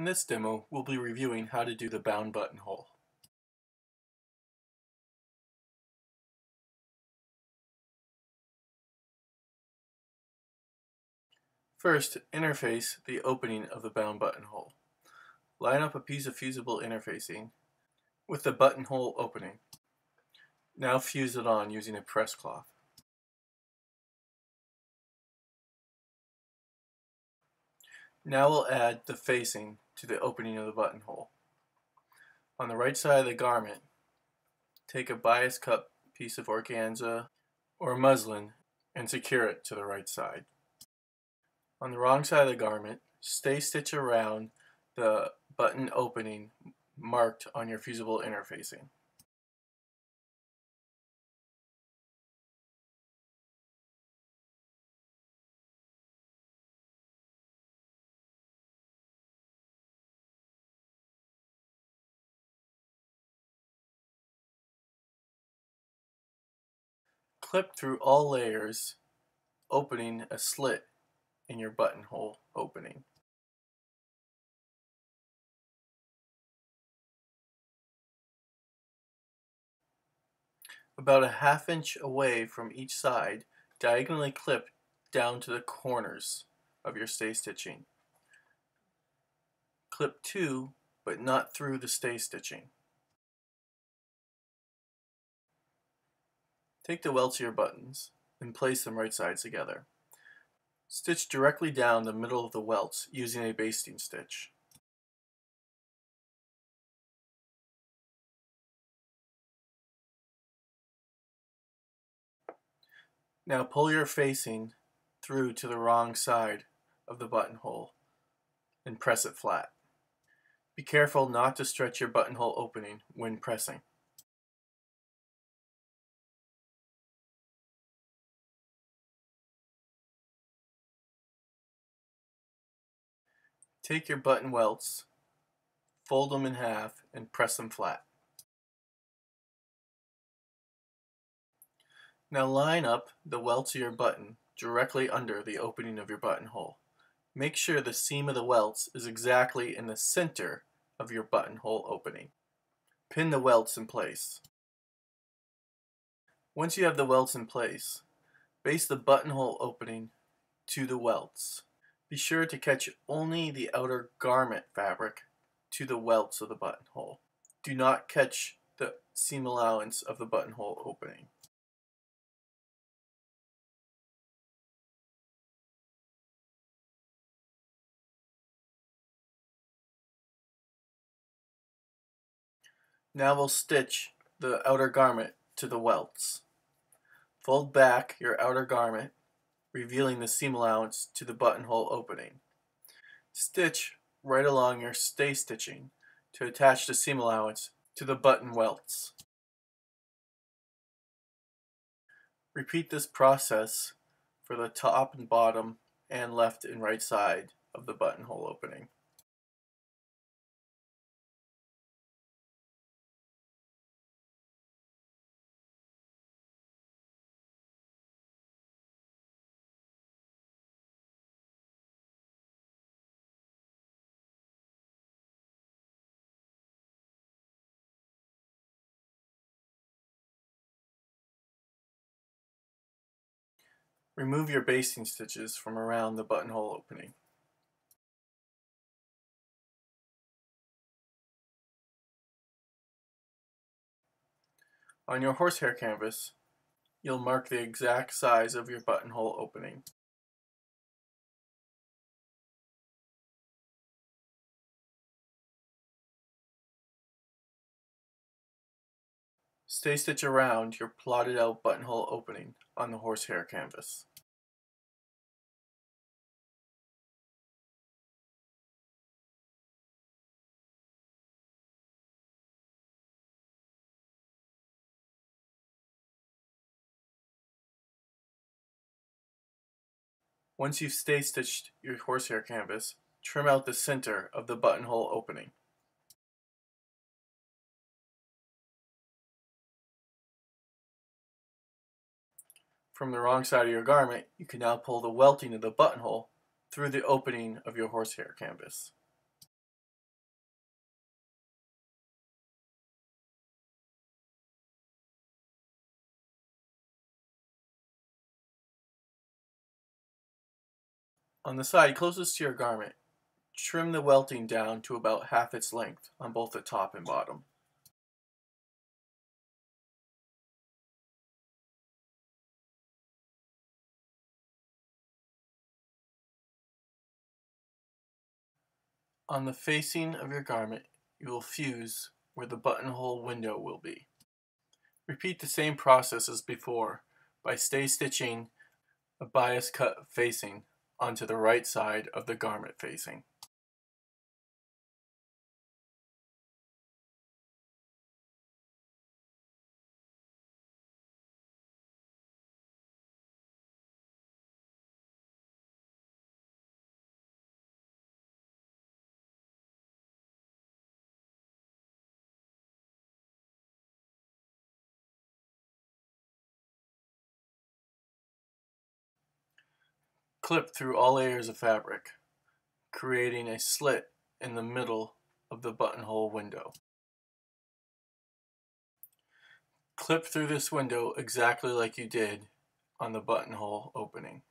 In this demo, we'll be reviewing how to do the bound buttonhole. First, interface the opening of the bound buttonhole. Line up a piece of fusible interfacing with the buttonhole opening. Now fuse it on using a press cloth. Now we'll add the facing to the opening of the buttonhole. On the right side of the garment, take a bias cut piece of organza or muslin and secure it to the right side. On the wrong side of the garment, stay stitch around the button opening marked on your fusible interfacing. Clip through all layers, opening a slit in your buttonhole opening. About a half inch away from each side, diagonally clip down to the corners of your stay stitching. Clip to, but not through the stay stitching. Take the your buttons and place them right sides together. Stitch directly down the middle of the welts using a basting stitch. Now pull your facing through to the wrong side of the buttonhole and press it flat. Be careful not to stretch your buttonhole opening when pressing. Take your button welts, fold them in half, and press them flat. Now line up the welts of your button directly under the opening of your buttonhole. Make sure the seam of the welts is exactly in the center of your buttonhole opening. Pin the welts in place. Once you have the welts in place, baste the buttonhole opening to the welts. Be sure to catch only the outer garment fabric to the welts of the buttonhole. Do not catch the seam allowance of the buttonhole opening. Now we'll stitch the outer garment to the welts. Fold back your outer garment revealing the seam allowance to the buttonhole opening. Stitch right along your stay stitching to attach the seam allowance to the button welts. Repeat this process for the top and bottom and left and right side of the buttonhole opening. Remove your basting stitches from around the buttonhole opening. On your horsehair canvas, you'll mark the exact size of your buttonhole opening. Stay stitch around your plotted out buttonhole opening on the horsehair canvas. Once you've stay stitched your horsehair canvas, trim out the center of the buttonhole opening. From the wrong side of your garment, you can now pull the welting of the buttonhole through the opening of your horsehair canvas. On the side closest to your garment, trim the welting down to about half its length on both the top and bottom. On the facing of your garment, you will fuse where the buttonhole window will be. Repeat the same process as before by stay stitching a bias cut facing onto the right side of the garment facing. Clip through all layers of fabric, creating a slit in the middle of the buttonhole window. Clip through this window exactly like you did on the buttonhole opening.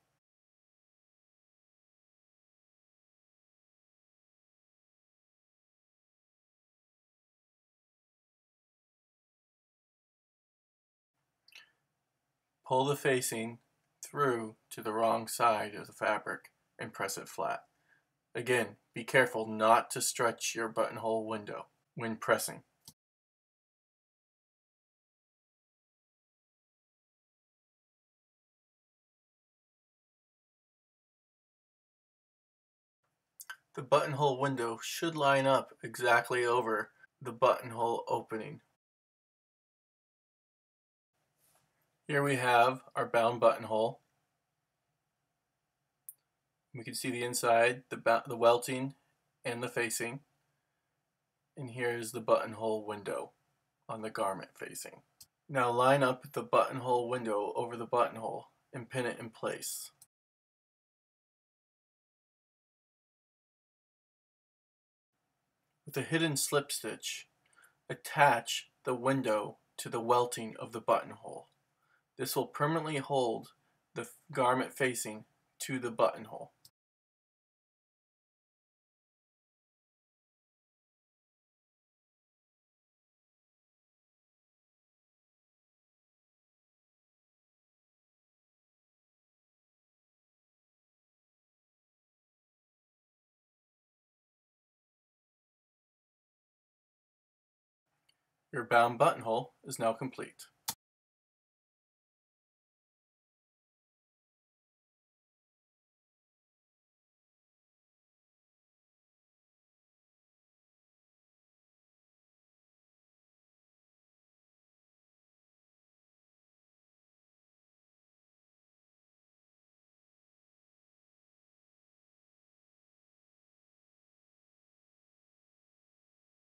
Pull the facing through to the wrong side of the fabric and press it flat. Again, be careful not to stretch your buttonhole window when pressing. The buttonhole window should line up exactly over the buttonhole opening. Here we have our bound buttonhole. We can see the inside, the, the welting, and the facing. And here's the buttonhole window on the garment facing. Now line up the buttonhole window over the buttonhole and pin it in place. With a hidden slip stitch, attach the window to the welting of the buttonhole. This will permanently hold the garment facing to the buttonhole. Your bound buttonhole is now complete.